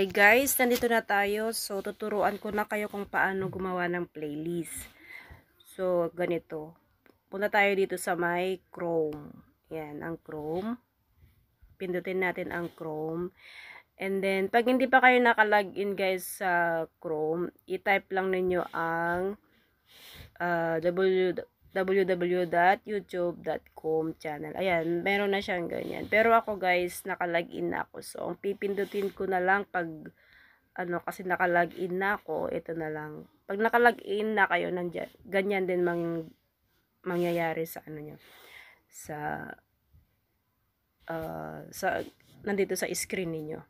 Hi guys, nandito na tayo. So, tuturuan ko na kayo kung paano gumawa ng playlist. So, ganito. Punta tayo dito sa my Chrome. Yan, ang Chrome. Pindutin natin ang Chrome. And then, pag hindi pa kayo nakalagin guys sa Chrome, i-type lang ninyo ang uh, www.youtube.com channel. Ayan, meron na siyang ganyan. Pero ako guys, nakalagin na ako. So, ang pipindutin ko na lang pag, ano, kasi nakalagin na ako, ito na lang. Pag nakalagin na kayo, nandyan, ganyan din mang, mangyayari sa ano nyo. Sa, uh, sa, nandito sa screen niyo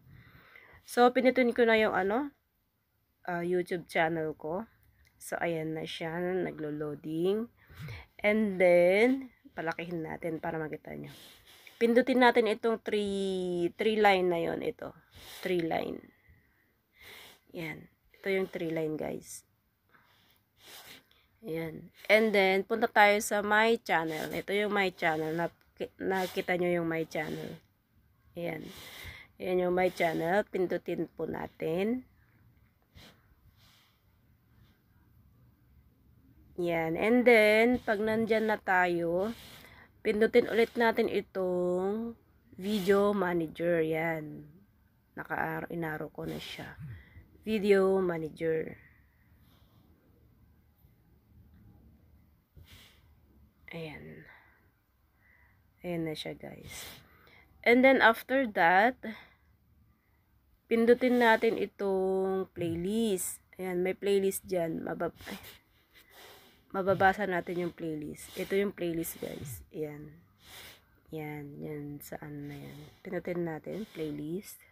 So, pinutin ko na yung ano, uh, YouTube channel ko. So, ayan na siya, naglo-loading. And then, palakihin natin para makita nyo. Pindutin natin itong 3 3 line na yon ito. 3 line. Yan. Ito yung 3 line, guys. Ayan. And then, punta tayo sa my channel. Ito yung my channel. Nakita nyo yung my channel. Ayan. Yan yung my channel. Pindutin po natin. Yan. And then, pag nandyan na tayo, pindutin ulit natin itong video manager. Yan. Naka-inaro ko na siya. Video manager. Ayan. Ayan na siya guys. And then after that, pindutin natin itong playlist. Ayan, may playlist dyan. Mabab mababasa natin yung playlist. Ito yung playlist, guys. Ayan. Yan, yan, saan na yan. Pindutin natin, playlist.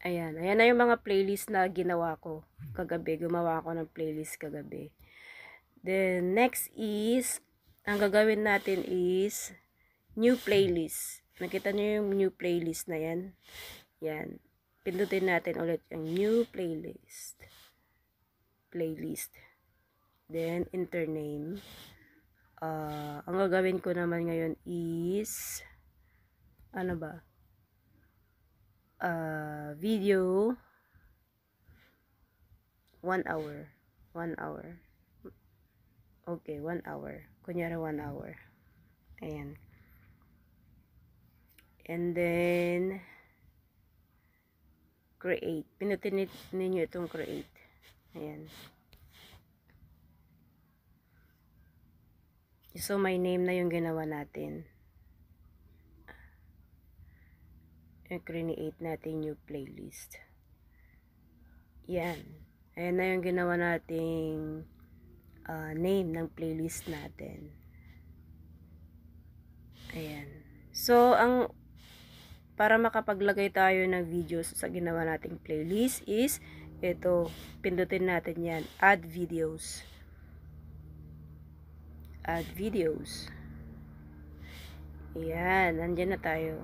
Ayan, ayan na yung mga playlist na ginawa ko kagabi. Gumawa ako ng playlist kagabi. Then, next is, ang gagawin natin is, new playlist. Nakita nyo yung new playlist na yan? Yan. Pindutin natin ulit yung new playlist. Playlist. Then, enter name. Uh, ang gagawin ko naman ngayon is, ano ba? Uh, video, 1 hour. 1 hour. Okay, 1 hour. Kunyari 1 hour. Ayan. And then, create. Pinutin ninyo itong create. Ayan. So, my name na yung ginawa natin. I-create natin new playlist. Yan. Ayan na yung ginawa nating uh, name ng playlist natin. Ayan. So, ang para makapaglagay tayo ng videos sa ginawa nating playlist is ito, pindutin natin yan, add videos. Add videos. Yan, nandyan na tayo.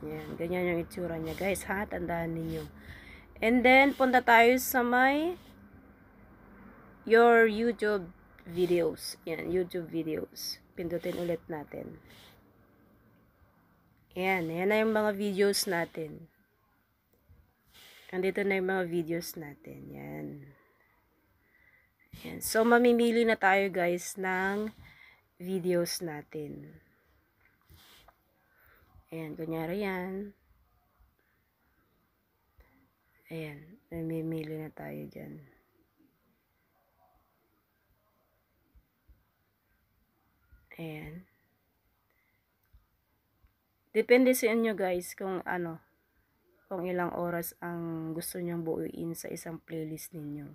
Yan, ganyan yung itsura niya. Guys ha, tandaan ninyo. And then, punta tayo sa may your YouTube videos. Yan, YouTube videos. Pindutin ulit natin. Ayan, ayan na yung mga videos natin. Andito na yung mga videos natin. Yan. Ayan. So, mamimili na tayo guys ng videos natin. Ayan, kunyari yan. Ayan, mamimili na tayo dyan. Ayan. Depende sa inyo guys kung ano, kung ilang oras ang gusto nyong buuin sa isang playlist ninyo.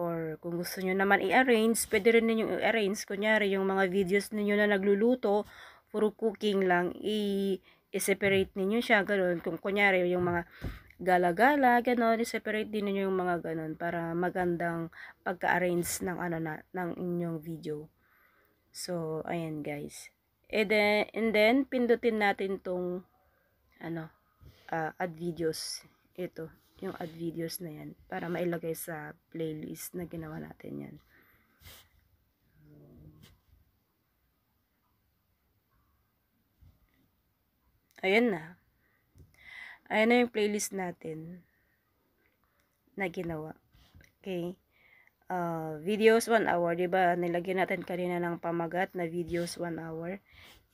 Or kung gusto nyo naman i-arrange, pwede rin ninyong i-arrange. Kunyari, yung mga videos ninyo na nagluluto, puro cooking lang, i-separate ninyo siya, ganun. Kung kunyari, yung mga gala-gala, gano'n, i-separate din ninyo yung mga ganun para magandang pagka-arrange ng, ano na, ng inyong video. So, ayan guys. And then, and then pindutin natin tong ano, uh, add videos. Ito, yung add videos na yan. Para mailagay sa playlist na ginawa natin yan. Ayan na. Ayan na yung playlist natin na ginawa. Okay. Uh, videos 1 hour, 'di ba? Nilagyan natin kanina ng pamagat na videos 1 hour.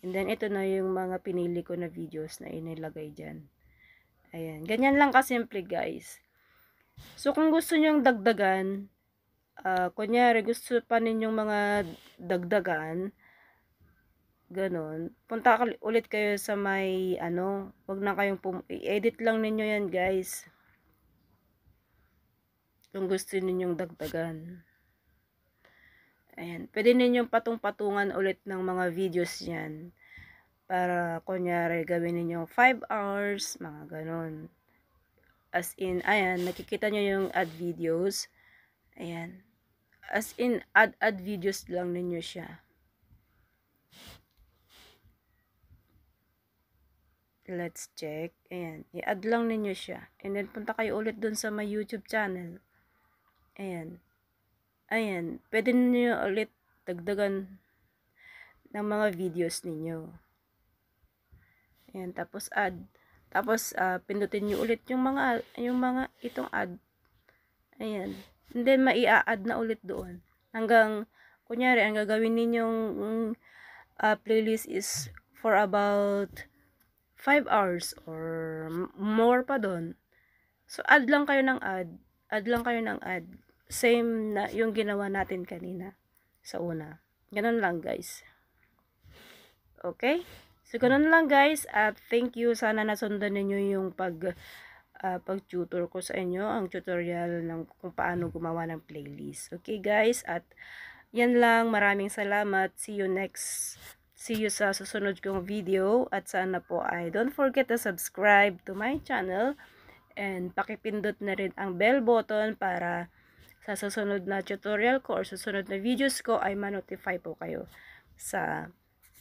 And then ito na yung mga pinili ko na videos na inilagay diyan. Ayan, ganyan lang kasimple, guys. So kung gusto niyo dagdagan, uh, kunyari gusto pa ninyong mga dagdagan, ganon, punta ulit kayo sa may, ano, wag na kayong, i-edit lang ninyo yan, guys kung gusto ninyong dagdagan. Ayan. Pwede ninyong patong-patungan ulit ng mga videos yan. Para, kunyari, gawin ninyong 5 hours, mga ganon. As in, ayan, nakikita nyo yung add videos. Ayan. As in, add-add videos lang ninyo siya. Let's check. Ayan. I-add lang ninyo siya. And then, punta kayo ulit dun sa my YouTube channel. Ayan. Ayan. Pwede niyo ulit dagdagan ng mga videos ninyo. Ayan. Tapos add. Tapos uh, pindutin niyo ulit yung mga yung mga itong add. Ayan. And then maia-add na ulit doon. Hanggang kunyari ang gagawin ninyong uh, playlist is for about 5 hours or more pa doon. So add lang kayo ng add. Add lang kayo ng add same na yung ginawa natin kanina sa una. Ganun lang guys. Okay? So ganun lang guys at thank you sana nasundan ninyo yung pag uh, pag-tutor ko sa inyo, ang tutorial ng kung paano gumawa ng playlist. Okay guys at yan lang, maraming salamat. See you next See you sa susunod kong video at sana po ay don't forget to subscribe to my channel and pakipindot na rin ang bell button para sa susunod na tutorial ko or susunod na videos ko ay manotify po kayo sa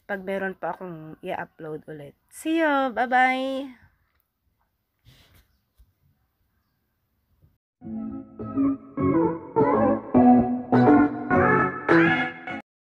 pag meron pa akong i-upload ulit. See you! Bye-bye! Thank you.